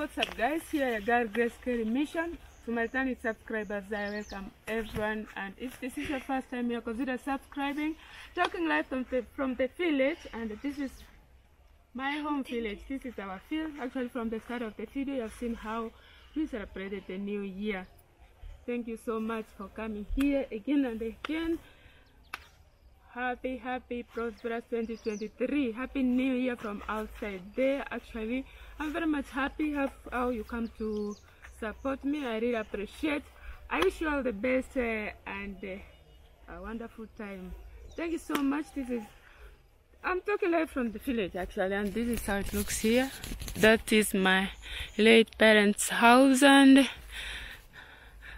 what's up guys. Here your girl grace Kerry mission. To my returning subscribers i welcome everyone. And if this is your first time here consider subscribing. Talking live from the from the village and this is my home village. This is our field. Actually from the start of the video you have seen how we celebrated the new year. Thank you so much for coming here again and again happy happy prosperous 2023 happy new year from outside there actually. I'm very much happy how, you come to support me. I really appreciate. I wish you all the best uh, and uh, a wonderful time. Thank you so much. This is i'm talking live from the village actually and this is how it looks here. That is my late parents house and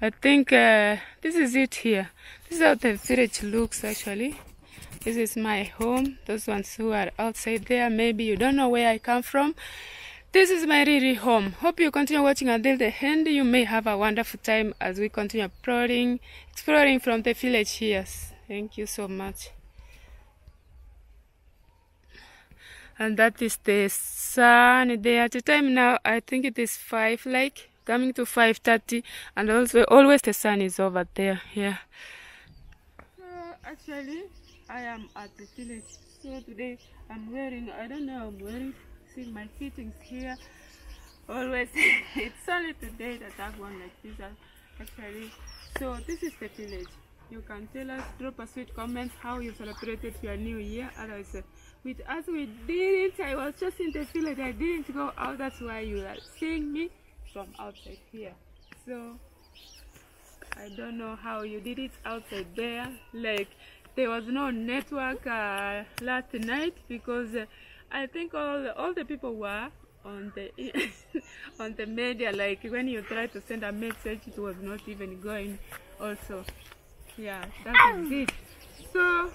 I think uh, this is it here. This is how the village looks actually. This is my home. Those ones who are outside there, maybe you don't know where I come from. This is my really home. Hope you continue watching until the end. You may have a wonderful time as we continue exploring, exploring from the village here. Thank you so much. And that is the sun there. At the time now, I think it is five like coming to 5.30 and also always the sun is over there yeah uh, actually i am at the village. So today i'm wearing i don't know i'm wearing see my fittings here. Always it's only today that i've one like this actually. So this is the village. You can tell us drop a sweet comment how you celebrated your new year. Otherwise uh, with us we didn't. I was just in the village. I didn't go out. That's why you are seeing me from outside here. So i don't know how you did it outside there. Like there was no network uh, last night because uh, i think all the, all the people were on the on the media like when you try to send a message it was not even going also yeah that is it so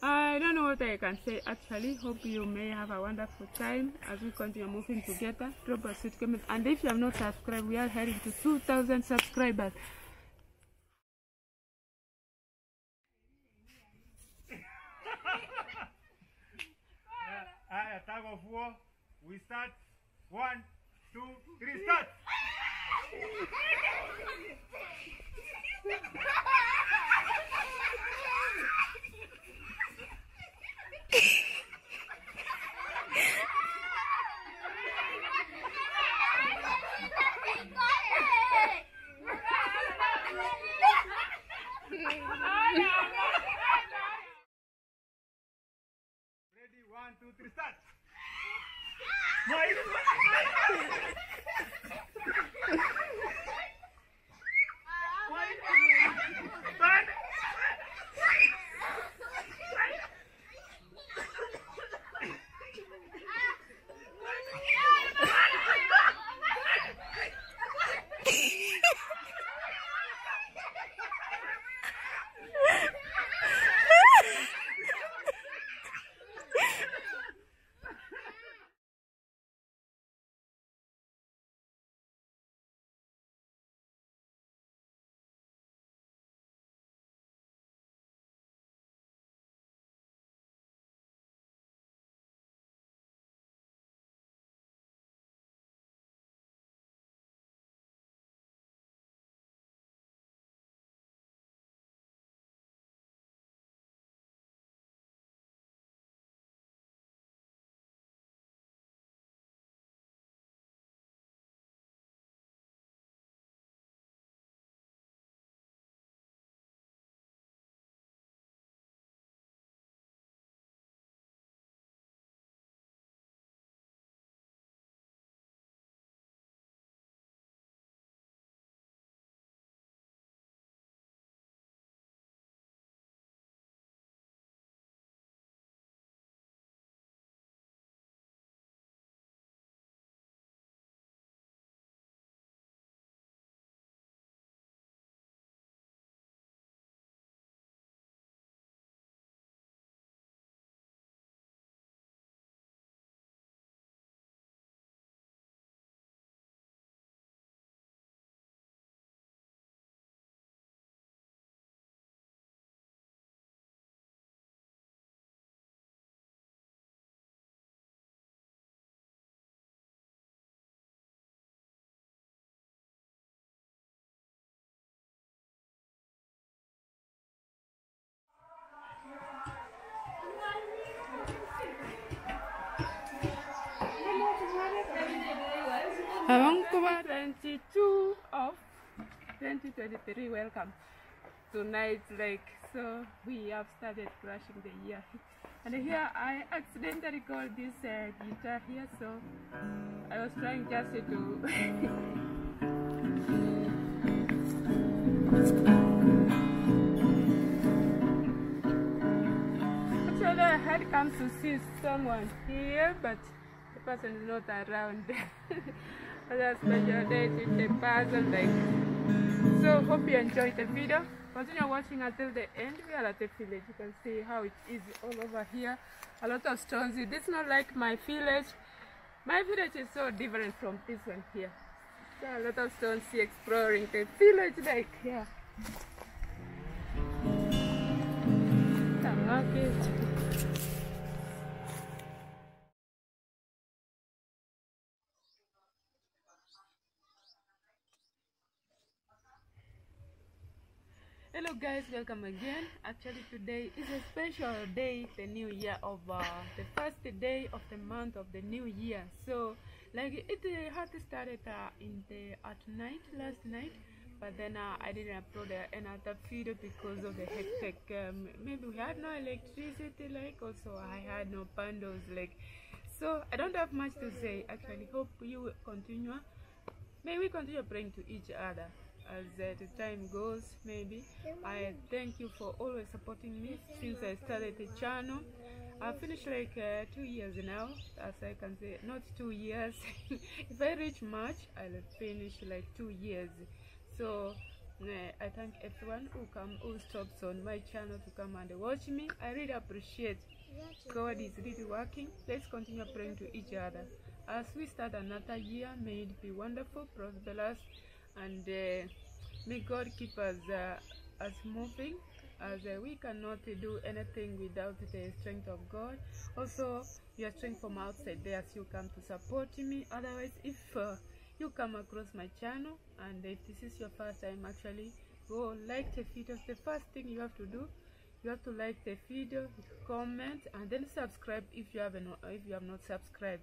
I don't know what I can say actually. Hope you may have a wonderful time as we continue moving together. Drop a sweet comment. And if you have not subscribed, we are heading to 2,000 subscribers. Of war. We start. One, two, three, start. Ready, one, two, three, start. 22 of 2023 welcome. Tonight like so we have started crashing the year. And here i accidentally got this uh, guitar here so i was trying just to actually i had come to see someone here but person is not around a special day to the person like so hope you enjoyed the video. Continue watching until the end. We are at the village. You can see how it is all over here. A lot of stones. This is not like my village. My village is so different from this one here. So a lot of stones here exploring the village like yeah hello guys. Welcome again. Actually today is a special day the new year of uh, the first day of the month of the new year. So like it uh, had started uh, in the at night last night but then uh, i didn't upload uh, another video because of the hectic um, maybe we had no electricity like also i had no bundles like. So i don't have much to say. Actually hope you will continue. May we continue praying to each other as the time goes maybe. I thank you for always supporting me since i started the channel. I finished like uh, two years now. As i can say not two years. If i reach march i'll finish like two years. So uh, i thank everyone who come who stops on my channel to come and watch me. I really appreciate god is really working. Let's continue praying to each other. As we start another year may it be wonderful prosperous and uh, may God keep us uh, us moving as uh, we cannot do anything without the strength of God. Also, your strength from outside there as you come to support me. Otherwise, if uh, you come across my channel and if this is your first time actually, go like the video. The first thing you have to do, you have to like the video, comment, and then subscribe if you haven't if you have not subscribed.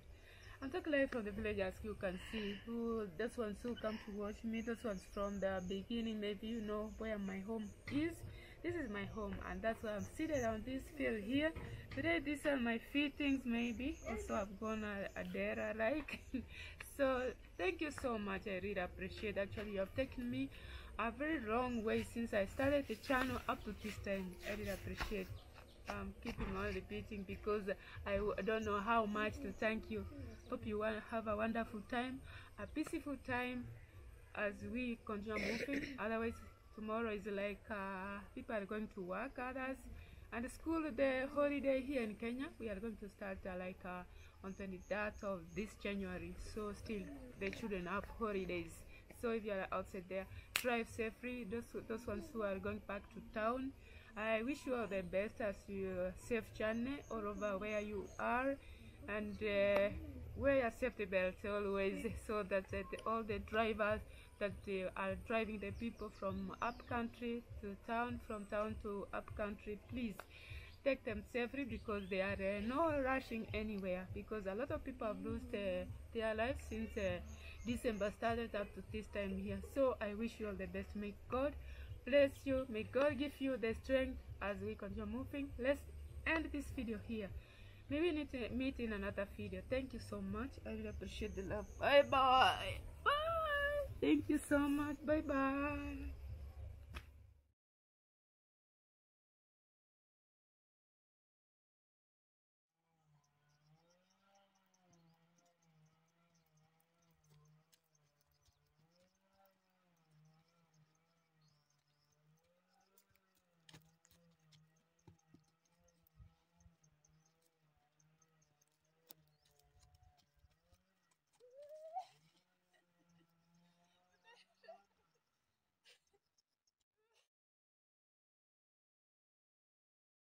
I'm talking live from the village as you can see who those ones who come to watch me, those ones from the beginning, maybe you know where my home is. This is my home and that's why I'm seated on this field here. Today these are my fittings maybe. Also I've gone a, a like. so thank you so much. I really appreciate actually you have taken me a very long way since I started the channel up to this time. I really appreciate um, keeping on repeating because I don't know how much to thank you. Hope you will have a wonderful time, a peaceful time as we continue moving. Otherwise, tomorrow is like uh, people are going to work, others, and school the holiday here in Kenya. We are going to start uh, like uh, on 23rd of this January. So still, the children have holidays. So if you are outside there, drive safely. Those those ones who are going back to town. I wish you all the best as you safe journey all over where you are and uh, wear your safety belt always so that uh, the, all the drivers that uh, are driving the people from up country to town from town to up country please take them safely because they are uh, no rushing anywhere because a lot of people have lost uh, their lives since uh, December started up to this time here. So I wish you all the best. May God bless you. May god give you the strength as we continue moving. Let's end this video here maybe we need to meet in another video. Thank you so much. I really appreciate the love. Bye bye. Bye thank you so much. Bye bye